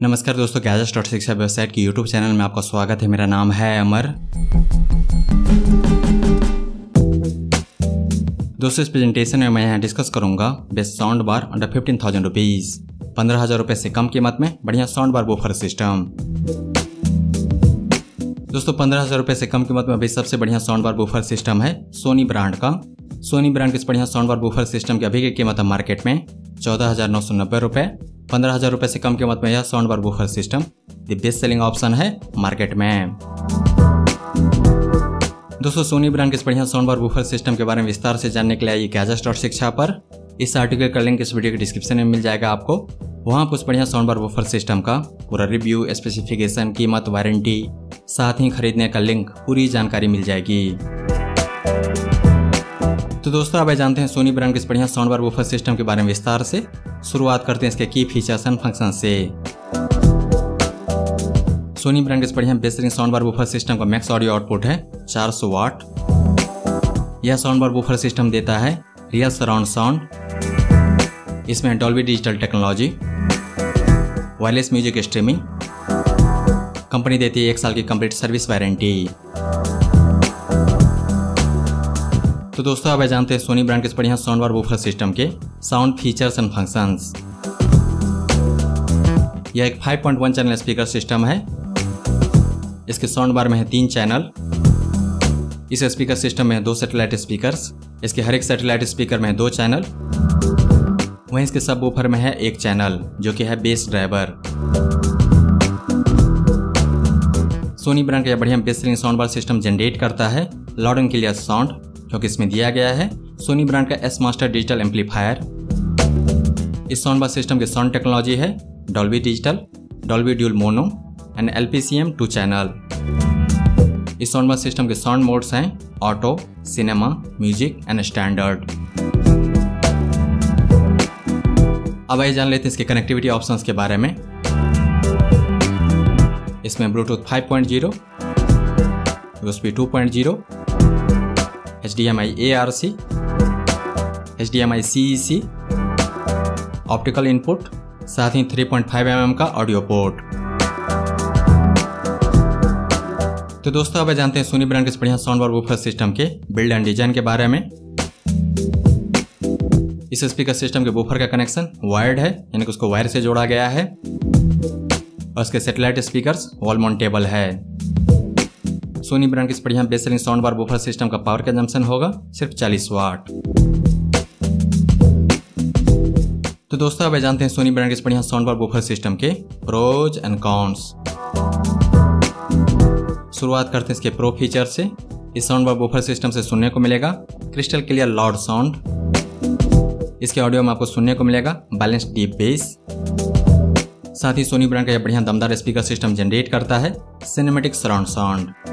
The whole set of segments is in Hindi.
नमस्कार दोस्तों गैजेट्स डॉट शिक्षा वेबसाइट की यूट्यूब चैनल में आपका स्वागत है। मेरा नाम है अमर। दोस्तों, इस प्रेजेंटेशन में मैं यहाँ डिस्कस करूँगा best sound bar under fifteen thousand rupees पंद्रह हज़ार रुपये से कम कीमत में बढ़िया साउंड बार वूफर सिस्टम दोस्तों, पंद्रह हज़ार रुपये से कम कीमत में अभी सबसे बढ़िया साउंड बार वूफर सिस्टम है सोनी ब्रांड का। सोनी ब्रांड के इस बढ़िया साउंड बार वूफर सिस्टम की अभी की कीमत है मार्केट में? चौदह हज़ार नौ सौ नब्बे रुपये पंद्रह हज़ार रुपये से कम कीमत में यह sound bar woofer system, the best selling option है मार्केट में। दोस्तों, सोनी ब्रांड के इस बढ़िया साउंड बार वूफर सिस्टम के बारे में विस्तार से जानने के लिए आइए गैजेट्स डॉट शिक्षा पर। इस आर्टिकल का लिंक इस वीडियो के डिस्क्रिप्शन में मिल जाएगा आपको। वहाँ पर उस बढ़िया साउंड बार वूफर सिस्टम का पूरा रिव्यू स्पेसिफिकेशन कीमत, वारंटी, साथ ही खरीदने का लिंक, पूरी जानकारी मिल जाएगी। तो दोस्तों अब जानते हैं सोनी ब्रांड के इस बढ़िया साउंड बार वूफर सिस्टम के बारे में विस्तार से। शुरुआत करते हैं इसके की फीचर्स एंड फ़ंक्शन से। सोनी ब्रांड इस बढ़िया बेहतरीन साउंड बार वूफर सिस्टम का मैक्स ऑडियो आउटपुट है 400 वाट यह साउंड बार वूफर सिस्टम देता है रियल सराउंड साउंड इसमें Dolby digital technology wireless music streaming company देती है एक साल की कंप्लीट सर्विस वारंटी तो दोस्तों अब जानते हैं सोनी ब्रांड के बढ़िया साउंड बार वूफर सिस्टम के साउंड फीचर्स एंड फ़ंक्शंस यह एक 5.1 चैनल स्पीकर सिस्टम है। इसके साउंड बार में है तीन चैनल इस स्पीकर सिस्टम में दो सैटेलाइट स्पीकर्स इसके हर एक सैटेलाइट स्पीकर में दो चैनल वहीं इसके सब वूफर में है एक चैनल जो कि है बेस ड्राइवर सोनी ब्रांड का यह बढ़िया बेहतरीन साउंड बार सिस्टम जनरेट करता है। लाउड एंड क्लियर साउंड जो कि इसमें दिया गया है सोनी ब्रांड का एस मास्टर डिजिटल एम्पलीफायर इस साउंड बार सिस्टम की साउंड टेक्नोलॉजी है Dolby digital Dolby dual mono and L two channel इस साउंड बार सिस्टम के साउंड मोड्स हैं auto cinema music and standard अब आइए जान लेते हैं इसके कनेक्टिविटी ऑप्शंस के बारे में। इसमें Bluetooth 5.0 USB 2.0 HDMI ARC, HDMI CEC, optical input साथ ही 3.5 mm का ऑडियो पोर्ट तो दोस्तों अब जानते हैं सोनी ब्रांड के बढ़िया साउंड बार वूफर सिस्टम के बिल्ड एंड डिज़ाइन के बारे में। इस स्पीकर सिस्टम के वूफर का कनेक्शन वायर्ड है यानी कि उसको वायर से जोड़ा गया है। और उसके सैटेलाइट स्पीकर्स वॉल माउंटेबल है। सोनी ब्रांड की इस बढ़िया best selling sound bar woofer system का पावर कंजम्पशन होगा, सिर्फ़ 40 वाट तो दोस्तों, अब जानते हैं सोनी ब्रांड के इस बढ़िया साउंड बार वूफर सिस्टम के प्रोज एंड कॉन्स शुरुआत करते हैं इसके प्रो फीचर से। इस साउंड बार वूफर सिस्टम से सुनने को मिलेगा क्रिस्टल क्लियर लाउड साउंड इसके ऑडियो में आपको सुनने को मिलेगा बैलेंस डीप बेस साथ ही सोनी ब्रांड का यह बढ़िया दमदार स्पीकर सिस्टम जनरेट करता है सिनेमेटिक सराउंड साउंड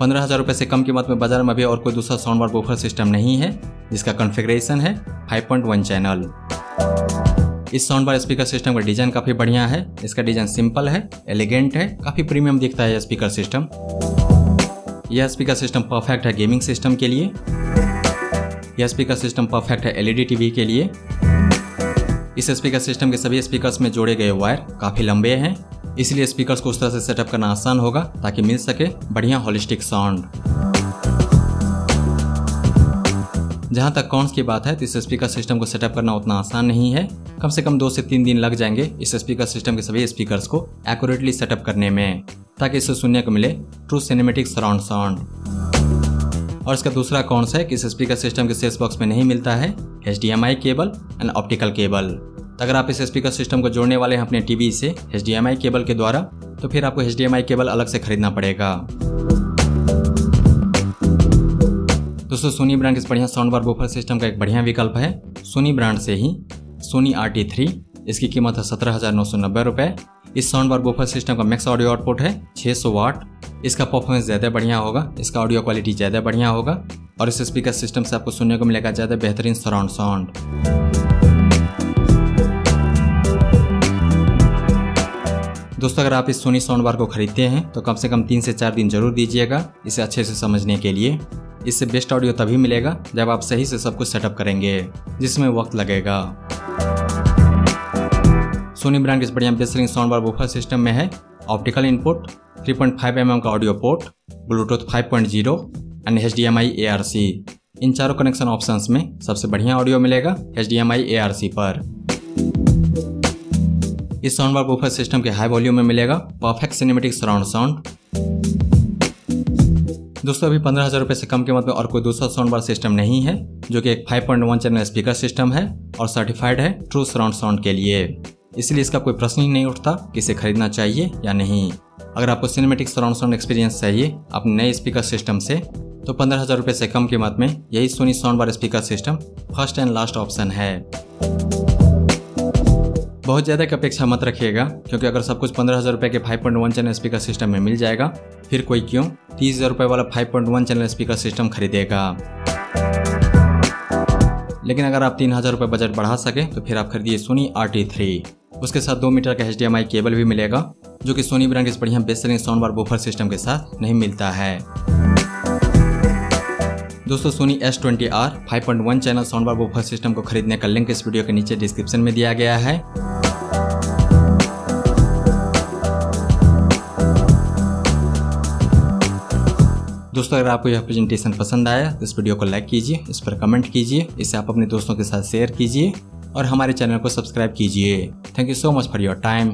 पंद्रह हज़ार रुपये से कम कीमत में बाज़ार में अभी और कोई दूसरा साउंड बार बूफर सिस्टम नहीं है, जिसका कॉन्फ़िगरेशन है 5.1 चैनल इस साउंड बार स्पीकर सिस्टम का डिज़ाइन काफ़ी बढ़िया है, इसका डिज़ाइन सिंपल है एलिगेंट है, काफ़ी प्रीमियम दिखता है यह स्पीकर सिस्टम यह स्पीकर सिस्टम परफेक्ट है गेमिंग सिस्टम के लिए। यह स्पीकर सिस्टम परफेक्ट है एलईडी टीवी के लिए। इस स्पीकर सिस्टम के सभी स्पीकर्स में जोड़े गए वायर काफ़ी लंबे हैं इसलिए स्पीकर्स को उस तरह से सेटअप करना आसान होगा ताकि मिल सके बढ़िया होलिस्टिक साउंड जहाँ तक कॉन्स की बात है तो इस स्पीकर सिस्टम को सेटअप करना उतना आसान नहीं है। कम से कम दो से तीन दिन लग जाएँगे इस स्पीकर सिस्टम के सभी स्पीकर्स को एक्यूरेटली सेटअप करने में, ताकि इसे सुनने को मिले ट्रू सिनेमेटिक सराउंड साउंड और इसका दूसरा कॉन्स है कि इस स्पीकर सिस्टम के सेल्स बॉक्स में नहीं मिलता है HDMI cable and optical cable अगर आप इस स्पीकर सिस्टम को जोड़ने वाले हैं अपने टीवी से HDMI केबल के द्वारा तो फिर आपको HDMI केबल अलग से खरीदना पड़ेगा। दोस्तों सोनी ब्रांड के बढ़िया साउंड बार बूफर सिस्टम का एक बढ़िया विकल्प है। सोनी ब्रांड से ही सोनी आर टी थ्री इसकी कीमत है सत्रह हज़ार नौ सौ नब्बे रुपये इस साउंड बार बूफर सिस्टम का मैक्स ऑडियो आउटपुट है 600 वाट। इसका परफॉर्मेंस ज़्यादा बढ़िया होगा, इसका ऑडियो क्वालिटी ज़्यादा बढ़िया होगा, और इस स्पीकर सिस्टम से आपको सुनने को मिलेगा ज़्यादा बेहतरीन सराउंड साउंड दोस्तों, अगर आप इस सोनी साउंड बार को खरीदते हैं तो कम से कम तीन से चार दिन ज़रूर दीजिएगा इसे अच्छे से समझने के लिए। इससे बेस्ट ऑडियो तभी मिलेगा जब आप सही से सब कुछ सेटअप करेंगे, जिसमें वक्त लगेगा। सोनी ब्रांड इस बढ़िया best sound bar woofer system में है। ऑप्टिकल इनपुट 3.5 पॉइंट mm का audio port Bluetooth 5.0 and H D M इन चारों कनेक्शन ऑप्शंस में सबसे बढ़िया ऑडियो मिलेगा एच डी एम पर। इस साउंड बार बूफर सिस्टम के हाई वॉल्यूम में मिलेगा। परफेक्ट सिनेमेटिक सराउंड साउंड दोस्तों, अभी पंद्रह हज़ार रुपए से कम कीमत में और कोई दूसरा साउंड बार सिस्टम नहीं है, जो कि एक 5.1 चैनल स्पीकर सिस्टम है और सर्टिफाइड है ट्रू सराउंड साउंड के लिए। इसलिए इसका कोई प्रश्न ही नहीं उठता कि इसे खरीदना चाहिए या नहीं। अगर आपको सिनेमेटिक सराउंड साउंड एक्सपीरियंस चाहिए अपने नए स्पीकर सिस्टम से तो पंद्रह हज़ार रुपए से कम कीमत में यही Sony sound bar speaker system first and last option है। बहुत ज़्यादा की अपेक्षा मत रखिएगा, क्योंकि अगर सब कुछ पंद्रह हज़ार रुपये के 5.1 चैनल स्पीकर सिस्टम में मिल जाएगा, फिर कोई क्यों? तीस हज़ार रुपये वाला 5.1 चैनल स्पीकर सिस्टम खरीदेगा। लेकिन अगर आप तीन हज़ार रुपये बजट बढ़ा सके तो फिर आप खरीदिए सोनी आर टी थ्री उसके साथ दो मीटर का H D M I cable भी मिलेगा, जो कि सोनी ब्रांड के बढ़िया best selling sound bar woofer system के साथ नहीं मिलता है। दोस्तों Sony S twenty R five point one channel sound bar woofer system को खरीदने का लिंक इस वीडियो के नीचे डिस्क्रिप्शन में दिया गया है। दोस्तों, अगर आपको यह प्रेजेंटेशन पसंद आया तो इस वीडियो को लाइक कीजिए, इस पर कमेंट कीजिए, इसे आप अपने दोस्तों के साथ शेयर कीजिए, और हमारे चैनल को सब्सक्राइब कीजिए। Thank you so much for your time